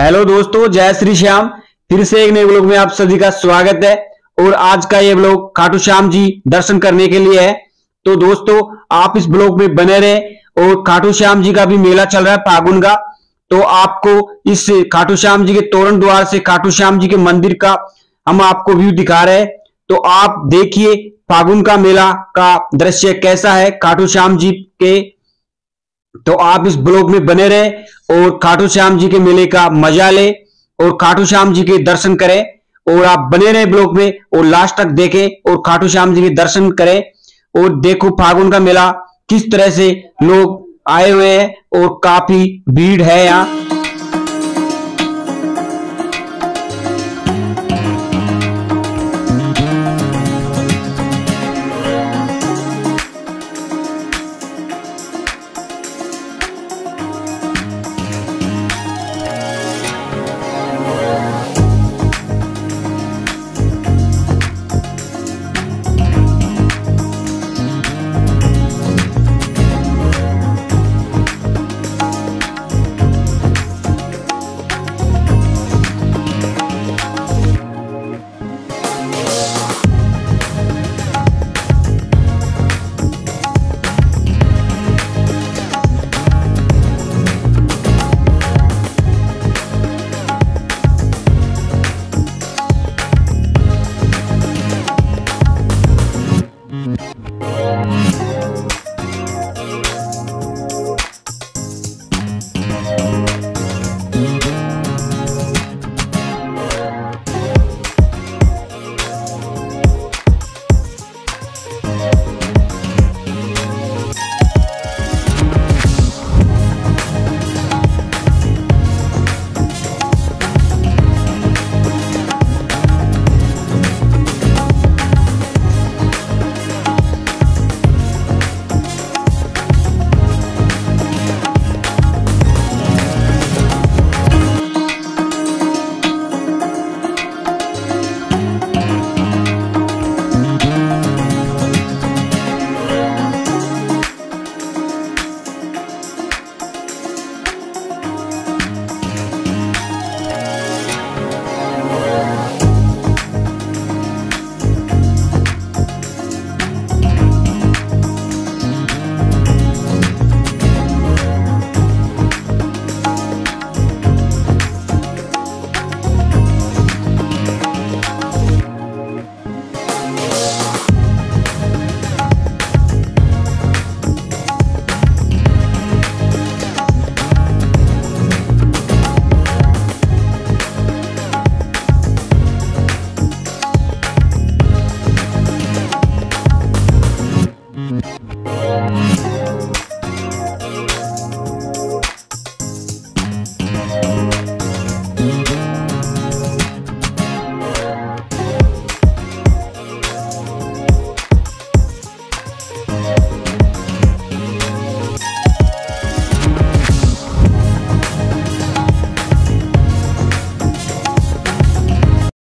Hello दोस्तों, जय श्री श्याम। फिर से एक नए ब्लॉग में आप सभी का स्वागत है। और आज का ये ब्लॉग खाटू श्याम जी दर्शन करने के लिए है। तो दोस्तों, आप इस ब्लॉग में बने रहे और खाटू श्याम जी का भी मेला चल रहा है फागुन का तो आपको इस खाटू श्याम जी के तोरण द्वार से खाटू श्याम जी के मंदिर का हम आपको व्यू दिखा रहे हैं। तो आप देखिए फागुन का मेला का दृश्य कैसा है खाटू श्याम जी के तो आप इस ब्लॉग में बने रहे और खाटू श्याम जी के मेले का मज़ा ले और खाटू श्याम जी के दर्शन करें और आप बने रहे ब्लॉग में और लास्ट तक देखें और खाटू श्याम जी के दर्शन करें और देखो फागुन का मेला किस तरह से लोग आए हुए हैं और काफ़ी भीड़ है यहाँ।